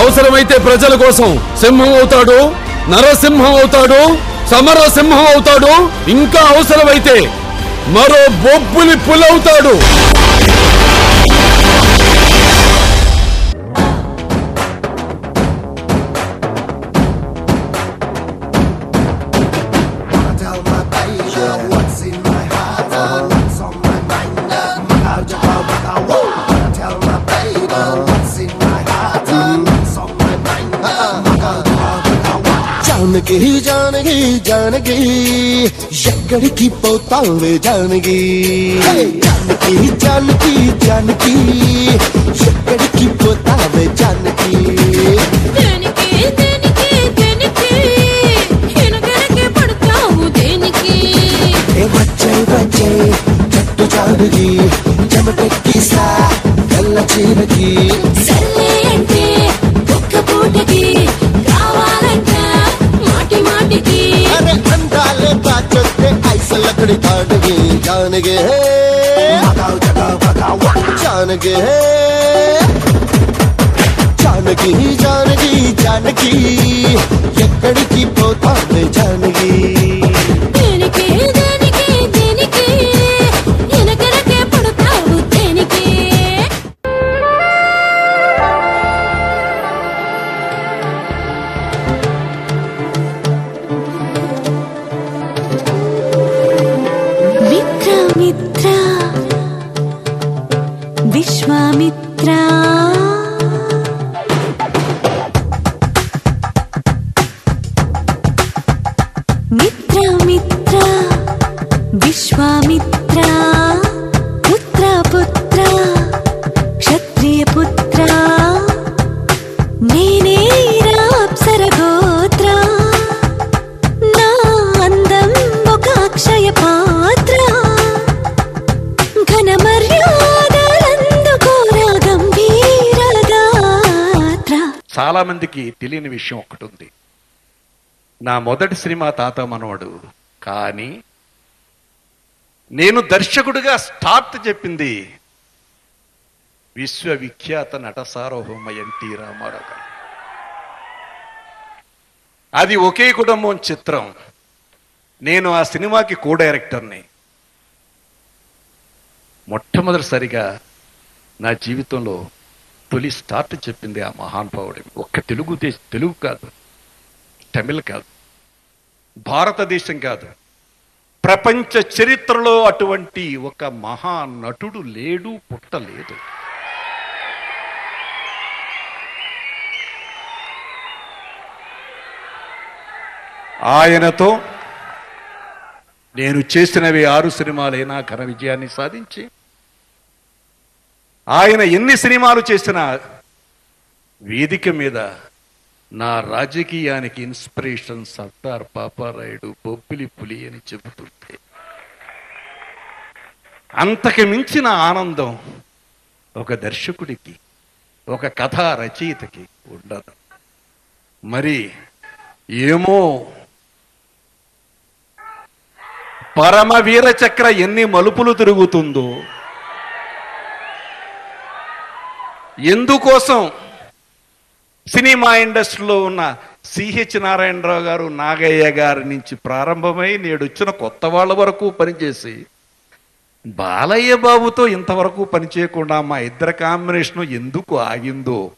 అవసరమైతే ప్రజల కోసం సింహం అవుతాడు నరసింహం అవుతాడు సమరసింహం అవుతాడు ఇంకా అవసరమైతే మరో బొబ్బులి పులవుతాడు. जानगी जानगी जानगी। यकड़ की पोतावे जानगी। जानगी जानगी जानगी यकड़ की पोता తాడగి Janaki Maka jaka maka woo. Janaki Janaki Janaki Janaki ఎక్కడికి పోతావే చాలామందికి చాలా మందికి తెలియని విషయం ఒకటి ఉంది నా మొదటి సినిమా తాత మనవడు కానీ నేను దర్శకుడిగా స్టార్ట్ చెప్పింది విశ్వవిఖ్యాత నట సార్వభౌమ ఎన్టీ రామారావు గారు. అది ఒకే కుటుంబం చిత్రం. నేను ఆ సినిమాకి కో డైరెక్టర్ని మొట్టమొదటిసారిగా నా జీవితంలో తొలి స్టార్ట్ చెప్పింది ఆ మహానుభావుడు ఒక్క తెలుగు దేశ తెలుగు కాదు తమిళ్ కాదు భారతదేశం కాదు. ప్రపంచ చరిత్రలో అటువంటి ఒక మహానటుడు లేడు పుట్టలేదు. ఆయనతో నేను చేసినవి ఆరు సినిమాలైనా ఘన విజయాన్ని సాధించి ఆయన ఎన్ని సినిమాలు చేసినా వేదిక మీద నా రాజకీయానికి ఇన్స్పిరేషన్ సర్దార్ పాపారాయుడు బొబ్బిలి పులి అని చెబుతుంటే అంతకు మించిన ఆనందం ఒక దర్శకుడికి ఒక కథా రచయితకి ఉండదు. మరి ఏమో పరమవీర చక్ర ఎన్ని మలుపులు తిరుగుతుందో ఎందుకోసం? సినిమా ఇండస్ట్రీలో ఉన్న సిహెచ్ నారాయణరావు గారు నాగయ్య గారి నుంచి ప్రారంభమై నేడు వచ్చిన కొత్త వాళ్ళ వరకు పనిచేసి బాలయ్య బాబుతో ఇంతవరకు పనిచేయకుండా మా ఇద్దరి కాంబినేషన్ ఎందుకు ఆగిందో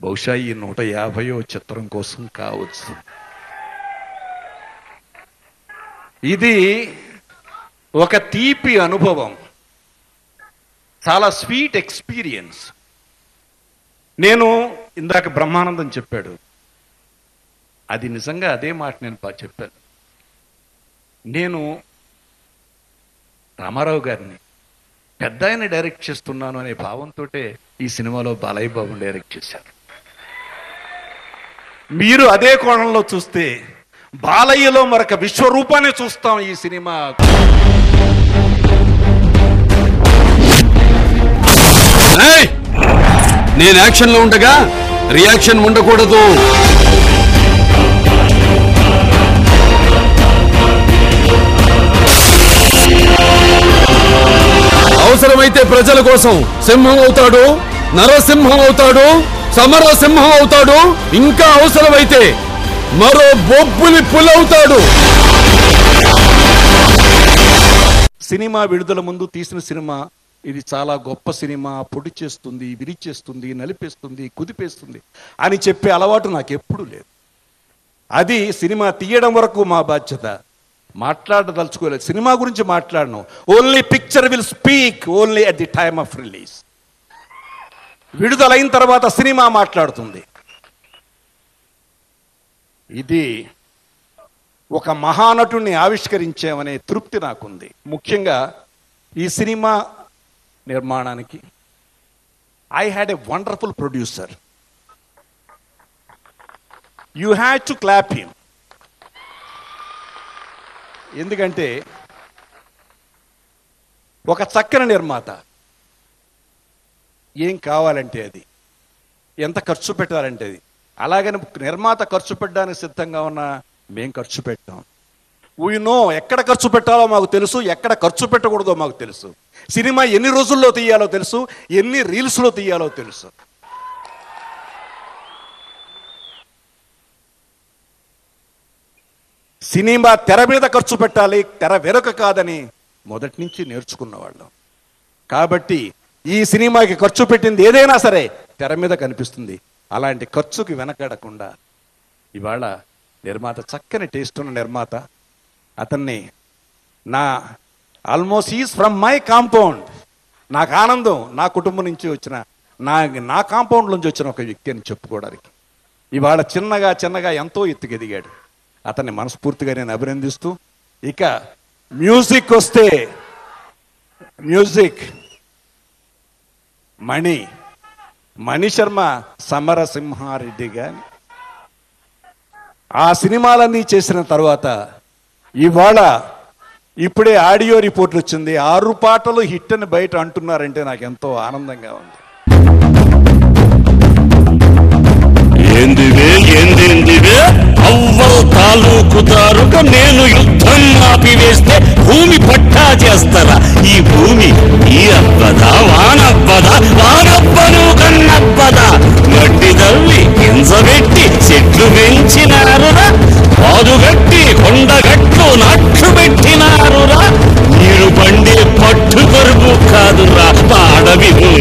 బహుశా ఈ నూట యాభయో చిత్రం కోసం కావచ్చు. ఇది ఒక తీపి అనుభవం చాలా స్వీట్ ఎక్స్పీరియన్స్. నేను ఇందాక బ్రహ్మానందం చెప్పాడు. అది నిజంగా అదే మాట నేను బాగా చెప్పాను. నేను రామారావు గారిని పెద్ద ఆయన డైరెక్ట్ చేస్తున్నాను అనే భావంతో ఈ సినిమాలో బాలయ్య బాబుని డైరెక్ట్ చేశారు మీరు అదే కోణంలో చూస్తే బాలయ్యలో మరొక విశ్వరూపాన్ని చూస్తాం ఈ సినిమా. Hey! నేను యాక్షన్లో ఉండగా రియాక్షన్ ఉండకూడదు. అవసరమైతే ప్రజల కోసం సింహం అవుతాడు నరసింహం అవుతాడు సమర సింహం అవుతాడు ఇంకా అవసరమైతే మరో బొబ్బులి పులవుతాడు సినిమా విడుదల ముందు తీసిన సినిమా ఇది చాలా గొప్ప సినిమా పొడి చేస్తుంది విరిచేస్తుంది నలిపేస్తుంది కుదిపేస్తుంది అని చెప్పే అలవాటు నాకు ఎప్పుడూ లేదు. అది సినిమా తీయడం వరకు మా బాధ్యత. మాట్లాడదలుచుకోలేదు. సినిమా గురించి మాట్లాడను. Only picture will speak only at the time of release విడుదలైన తర్వాత సినిమా మాట్లాడుతుంది. ఇది ఒక మహానటుడిని ఆవిష్కరించామనే తృప్తి నాకుంది. ముఖ్యంగా ఈ సినిమా నిర్మాణానికి. I had a wonderful producer you had to clap him ఎందుకంటే ఒక చక్కని నిర్మాత. ఏం కావాలంటే అది? ఎంత ఖర్చు పెట్టాలంటే అది? అలాగని నిర్మాత ఖర్చు పెట్టడానికి సిద్ధంగా ఉన్న మేం ఖర్చు పెట్టాం. వీ నో ఎక్కడ ఖర్చు పెట్టాలో మాకు తెలుసు ఎక్కడ ఖర్చు పెట్టకూడదో మాకు తెలుసు. సినిమా ఎన్ని రోజుల్లో తీయాలో తెలుసు? ఎన్ని రీల్స్లో తీయాలో తెలుసు? సినిమా తెర మీద ఖర్చు పెట్టాలి తెర వెనుక కాదని మొదటి నుంచి నేర్చుకున్నవాళ్ళం. కాబట్టి ఈ సినిమాకి ఖర్చు పెట్టింది ఏదైనా సరే తెర మీద కనిపిస్తుంది. అలాంటి ఖర్చుకి వెనకడకుండా ఇవాళ నిర్మాత చక్కని టేస్ట్ ఉన్న నిర్మాత అతన్ని నా almost is from my compound నాకు ఆనందం నా కుటుంబం నుంచి వచ్చిన నా నా కాంపౌండ్ నుంచి వచ్చిన ఒక వ్యక్తి అని చెప్పుకోవడానికి. ఇవాళ చిన్నగా చిన్నగా ఎంతో ఎత్తుకెదిగాడు. అతన్ని మనస్ఫూర్తిగా నేను అభినందిస్తూ ఇక మ్యూజిక్ వస్తే మ్యూజిక్. మణి మణి శర్మ సమరసింహారెడ్డి గారి. ఆ సినిమాలన్నీ చేసిన తర్వాత ఇవాళ ఇప్పుడే ఆడియో రిపోర్ట్ వచ్చింది. ఆరు పాటలు హిట్ అని బయట అంటున్నారంటే నాకు ఎంతో ఆనందంగా ఉంది. ఏందివే ఏందేందివే? అవ్వల్ తాలూకు దారుక నేను యుద్ధం ఆపివేస్తే భూమి పట్టా చేస్తారా? ఈ భూమి ఈ అబ్బదా వానబ్బదా వానబ్బను కన్నబ్బదా గడ్డి తవ్వి గింజబెట్టి చెట్లు పెంచినారురా పాదుగట్టి కొండగ కాదురా పాడవినే